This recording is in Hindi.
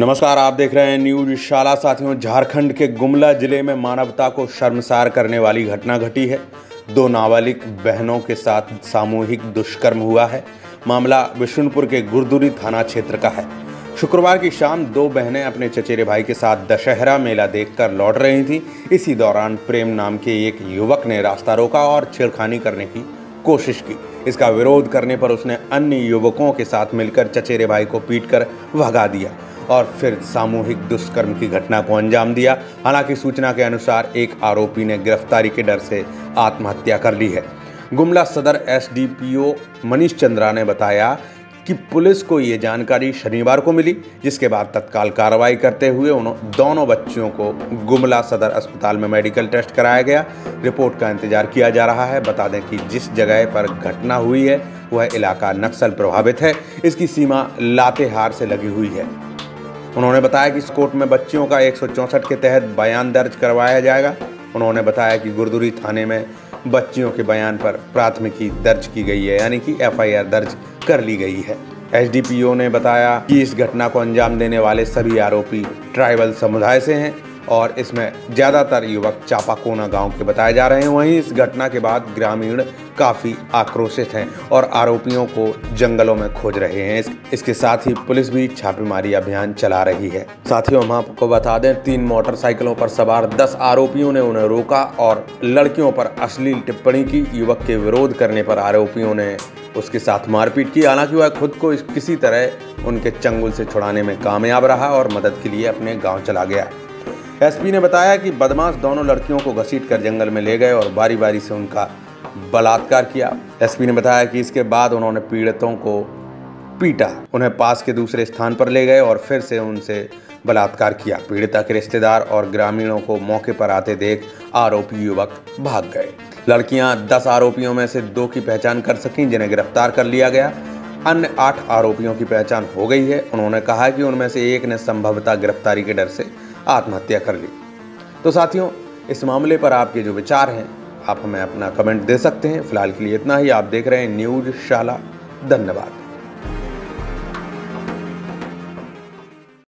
नमस्कार, आप देख रहे हैं न्यूज़ शाला। साथियों, झारखंड के गुमला ज़िले में मानवता को शर्मसार करने वाली घटना घटी है। दो नाबालिग बहनों के साथ सामूहिक दुष्कर्म हुआ है। मामला विष्णुपुर के गुरदुरी थाना क्षेत्र का है। शुक्रवार की शाम दो बहनें अपने चचेरे भाई के साथ दशहरा मेला देखकर लौट रही थीं। इसी दौरान प्रेम नाम के एक युवक ने रास्ता रोका और छेड़खानी करने की कोशिश की। इसका विरोध करने पर उसने अन्य युवकों के साथ मिलकर चचेरे भाई को पीटकर भगा दिया। और फिर सामूहिक दुष्कर्म की घटना को अंजाम दिया। हालाँकि सूचना के अनुसार एक आरोपी ने गिरफ्तारी के डर से आत्महत्या कर ली है। गुमला सदर एसडीपीओ मनीष चंद्रा ने बताया कि पुलिस को ये जानकारी शनिवार को मिली, जिसके बाद तत्काल कार्रवाई करते हुए उन दोनों बच्चियों को गुमला सदर अस्पताल में मेडिकल टेस्ट कराया गया। रिपोर्ट का इंतज़ार किया जा रहा है। बता दें कि जिस जगह पर घटना हुई है, वह इलाका नक्सल प्रभावित है। इसकी सीमा लातेहार से लगी हुई है। उन्होंने बताया कि इस कोर्ट में बच्चियों का एक सौ चौंसठ के तहत बयान दर्ज करवाया जाएगा। उन्होंने बताया कि गुरदुरी थाने में बच्चियों के बयान पर प्राथमिकी दर्ज की गई है, यानी कि एफआईआर दर्ज कर ली गई है। एसडीपीओ ने बताया कि इस घटना को अंजाम देने वाले सभी आरोपी ट्राइबल समुदाय से हैं। और इसमें ज़्यादातर युवक चापाकोना गाँव के बताए जा रहे हैं। वहीं इस घटना के बाद ग्रामीण काफ़ी आक्रोशित हैं और आरोपियों को जंगलों में खोज रहे हैं। इस, इसके साथ ही पुलिस भी छापेमारी अभियान चला रही है। साथियों हम आपको बता दें तीन मोटरसाइकिलों पर सवार दस आरोपियों ने उन्हें रोका और लड़कियों पर अश्लील टिप्पणी की। युवक के विरोध करने पर आरोपियों ने उसके साथ मारपीट की। हालाँकि वह खुद को किसी तरह उनके चंगुल से छुड़ाने में कामयाब रहा और मदद के लिए अपने गाँव चला गया। एसपी ने बताया कि बदमाश दोनों लड़कियों को घसीट कर जंगल में ले गए और बारी बारी से उनका बलात्कार किया। एसपी ने बताया कि इसके बाद उन्होंने पीड़ितों को पीटा, उन्हें पास के दूसरे स्थान पर ले गए और फिर से उनसे बलात्कार किया। पीड़िता के रिश्तेदार और ग्रामीणों को मौके पर आते देख आरोपी युवक भाग गए। लड़कियाँ दस आरोपियों में से दो की पहचान कर सकीं, जिन्हें गिरफ़्तार कर लिया गया। अन्य आठ आरोपियों की पहचान हो गई है। उन्होंने कहा कि उनमें से एक ने संभवतः गिरफ्तारी के डर से आत्महत्या कर ली। तो साथियों, इस मामले पर आपके जो विचार हैं, आप हमें अपना कमेंट दे सकते हैं। फ़िलहाल के लिए इतना ही। आप देख रहे हैं न्यूज़ शाला धन्यवाद।